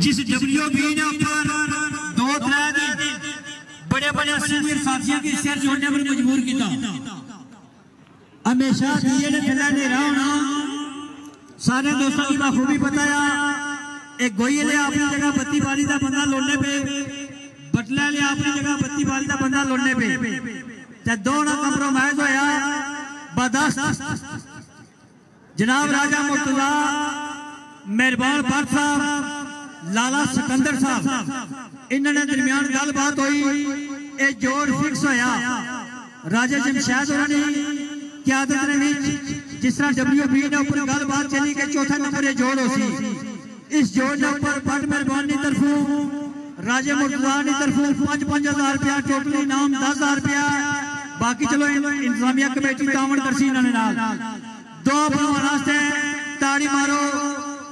जिस W B ने ऊपर दो त्रै बड़े बड़े सीनियर साथियों की सिर जोड़ने पर मजबूर किया हमेशा दिए ने थल्ला नेरा होना। सारे दोस्तों की बखूबी है, एक गोई ले अपनी जगह बत्ती बारी का बंदा लोड़ने पे, बटला ले अपनी जगह बत्ती बारी का बंदा लोड़ने पे। ते दोनों कंप्रोमाइज होया। बदस्त जनाब राजा मुर्तजा, मेहरबान भट्ट साहब। लाला सिकंदर साहब, इन्होंने दरमियान गलबात हुई, ये जोड़ फिक्स होया। राजा जमशैद ने विच जिस तरह डब्ल्यू बी ने ऊपर गलबात चली कि चौथा नंबर ये जोड़ हो सी इस जोड़ ऊपर भट्ट मेहरबान की तरफों, राजे मुर्तजा की तरफों पाँच पाँच हज़ार रुपया, टोटल इनाम दस हज़ार रुपया। बाकी चलो इंतजामिया कमेटी तामन करसी इन्होंने दो वास्ते ताड़ी मारो।